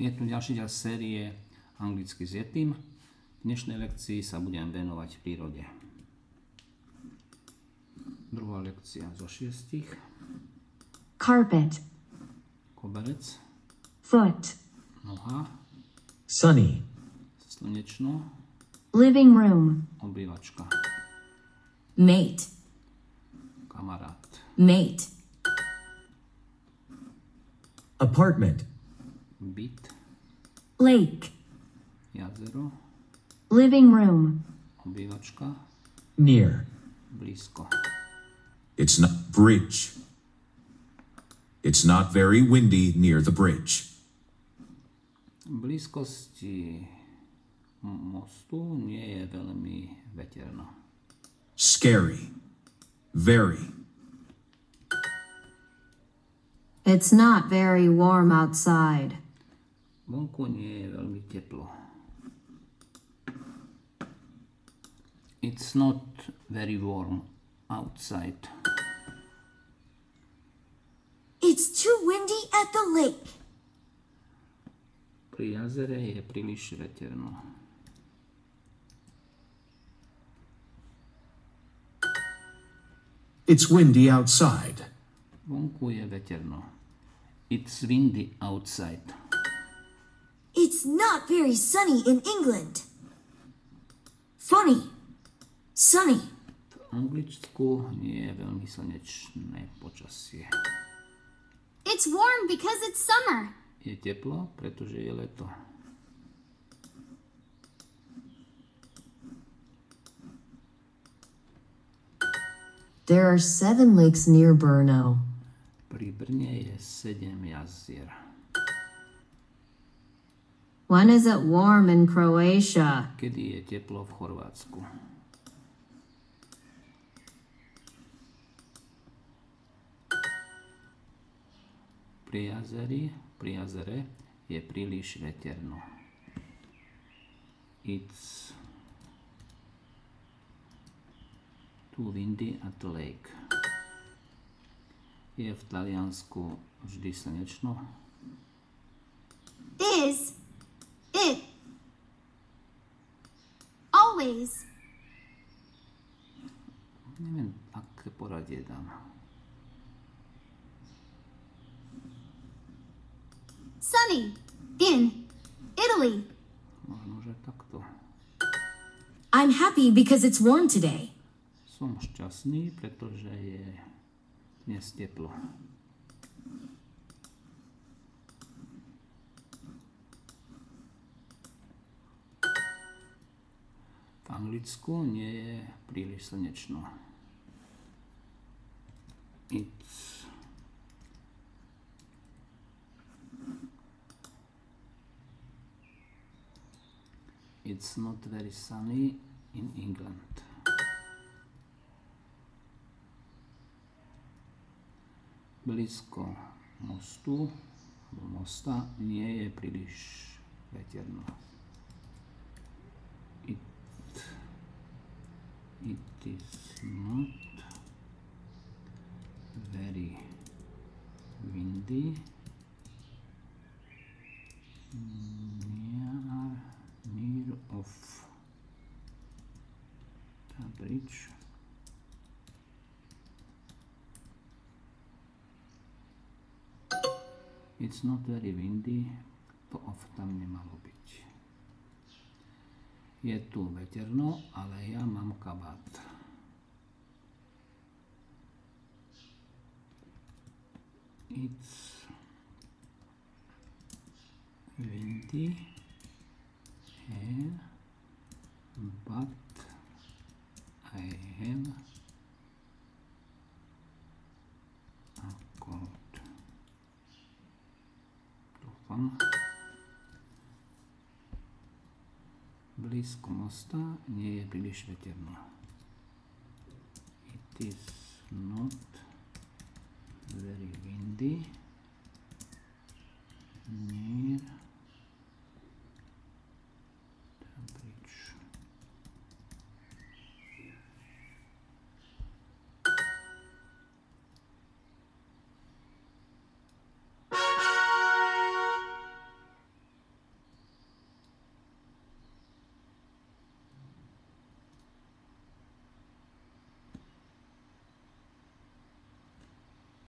Je tu ďalší ďal série anglicky s Yetim. V dnešnej lekcii sa budem venovať prírode. Druhá lekcia zo šiestich. carpet, Koberec, foot, noha, sunny, slnečno, living room, obývačka, mate, kamarát, mate, apartment, byt, lake, jazero, living room, obývačka, near, blízko. It's not bridge. It's not very windy near the bridge. Blízkosti mostu nie je veľmi veterno. Scary. Very. It's not very warm outside. Vonku nie je veľmi teplo. It's not very warm outside. It's too windy at the lake. Pri jazere je príliš veterno. It's windy outside. Vonku je veterno. It's windy outside. It's not very sunny in England. Funny. Sunny. V Anglicku nie je veľmi slnečné počasie. It's warm because it's summer. Je teplo, pretože je leto. There are seven lakes near Brno. Pri Brne je sedem jazier. When is it warm in Croatia? Kedy je teplo v Chorvátsku? Pri jazeri, pri jazere je príliš veterno. It's too windy at the lake. Je v Taliansku vždy slnečno? Is it always Neviem, aké poradie dám. sunny in Italy? Možno, že takto. I'm happy because it's warm today. Som šťastný, pretože je dnes teplo. Anglicku nie je príliš slnečno. It's It's not very sunny in England. blízko mostu mosta nie je príliš veterno. It is not very windy near, near of the bridge. It's not very windy, to off tam nemalo byť. Je tu veterno, ale ja mám kabát. It's windy here, but I have a. Dúfam. Blízko mosta nie je príliš veterno. It is not very windy